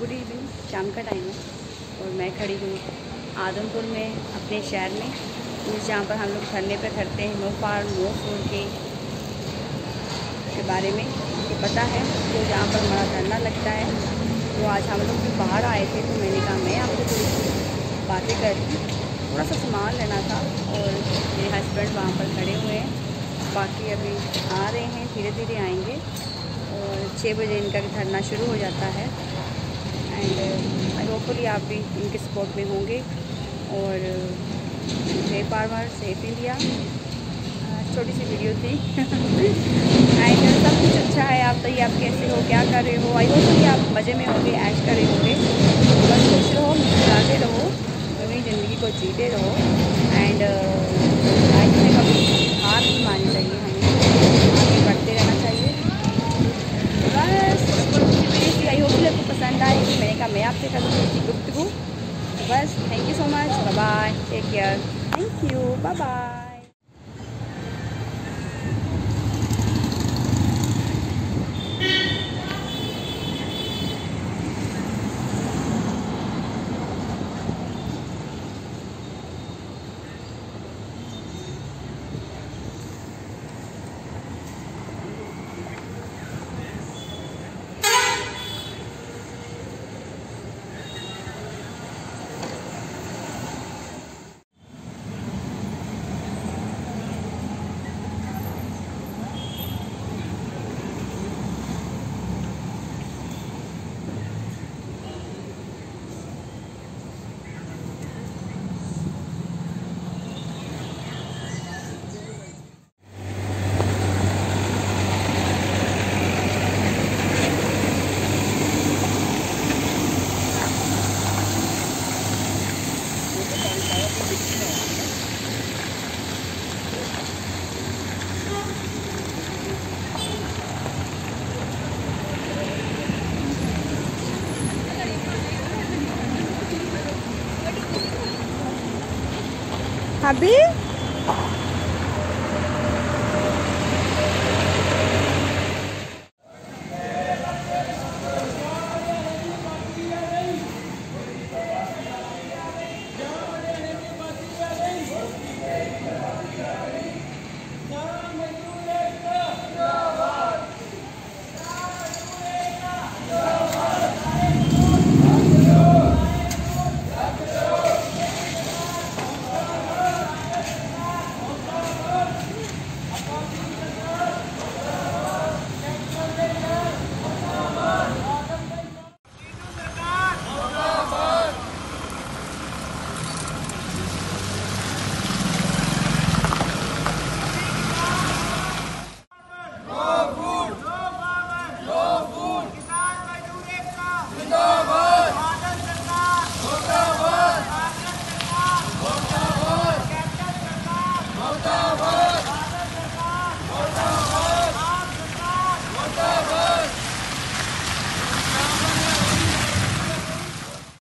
Good evening शाम का time है और मैं खड़ी हूँ आदमपुर में, अपने शहर में जहाँ पर हम लोग धरने पर खड़ते हैं नो फार नो फ़ूड के के बारे में। ये पता है तो जहाँ पर हमारा धरना लगता है तो आज हम लोग भी बाहर आए थे तो मैंने कहा, मैं आपसे थोड़ी बातें कर थोड़ा सा सामान लेना था और मेरे हस्बैंड वहाँ पर खड़े हुए हैं। बाकी अभी आ रहे हैं धीरे धीरे आएँगे और छः बजे इनका धरना शुरू हो जाता है। एंड आई होपफुली आप भी इनके सपोर्ट में होंगे। और, जय बार सेफ़ इंडिया छोटी सी वीडियो थी। एंड सब कुछ अच्छा है। आप तो ये आप कैसे हो? क्या कर रहे हो? आई होपफुली आप मज़े में होंगे, ऐश कर रहे होंगे। बस खुश रहो, मुस्कुराते रहो, अपनी ज़िंदगी को जीते रहो एंड लाइफ में कभी हार नहीं माननी चाहिए हमें आगे बढ़ते रहना चाहिए बस आई होप आपको पसंद आएगी मैंने कहा मैं आपसे करूँ थोड़ी गुफ्तु बस thank you so much bye take care thank you bye Abi?